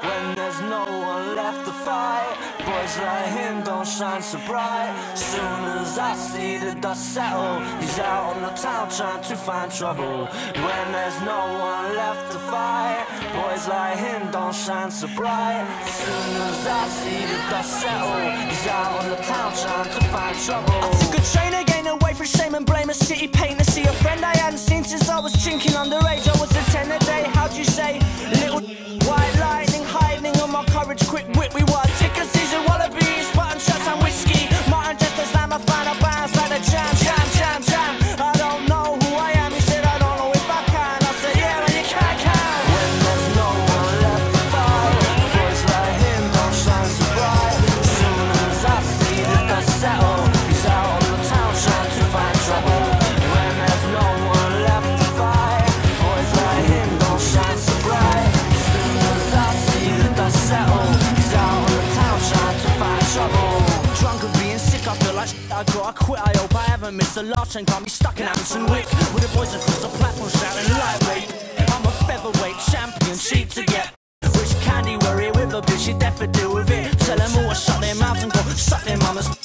When there's no one left to fight, boys like him don't shine so bright. Soon as I see the dust settle, he's out on the town trying to find trouble. When there's no one left to fight, boys like him don't shine so bright. Soon as I see the dust settle, he's out on the town trying to find trouble. I took a train again away from shame and blame a city pain like shit, I quit. I hope I haven't missed the last train. Got me stuck in Hampton Wick with the boys across the platform shouting lightweight. I'm a featherweight champion, cheap to get. Wish candy here with a bitch, she'd definitely deal with it. Tell them all to shut their mouths and go suck their mamas.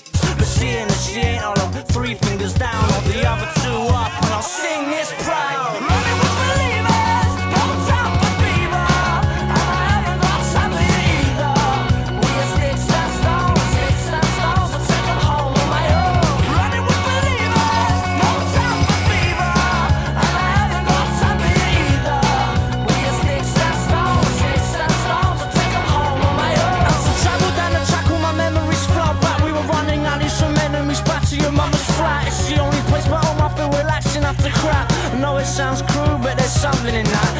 Your mama's flat. It's the only place where I feel relaxing after crap. I know it sounds cruel, but there's something in that.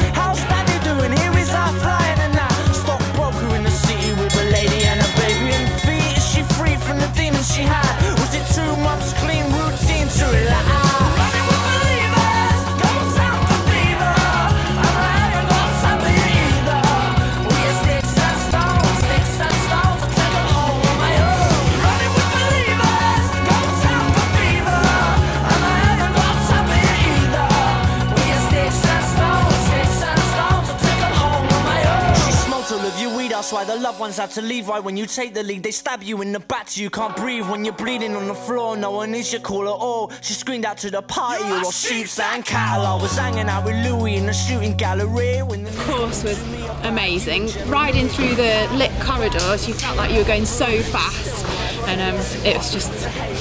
That's why the loved ones have to leave. Right when you take the lead, they stab you in the back till you can't breathe. When you're bleeding on the floor, no one is your call at oh, all. She screamed out to the party, all sheep and cattle. I was hanging out with Louis in the shooting gallery when the course was amazing. Riding through the lit corridors, you felt like you were going so fast, and um, it was just,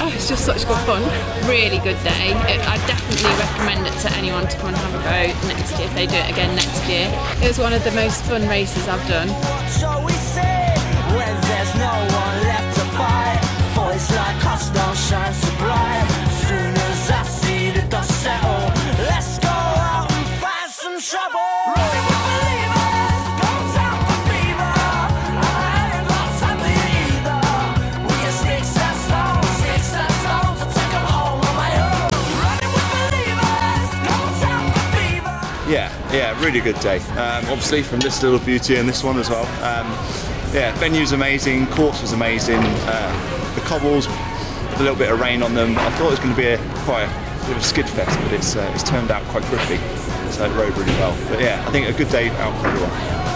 oh, it's just such good fun. Really good day. It, I definitely recommend it to anyone to come and have a go next year if they do it again next year. It was one of the most fun races I've done. Yeah, really good day. Um, obviously from this little beauty and this one as well. Um, yeah, venue's amazing, course was amazing. Uh, the cobbles, a little bit of rain on them. I thought it was going to be a quite a bit of a skid fest, but it's uh, it's turned out quite quickly. So it rode really well. But yeah, I think a good day out for everyone.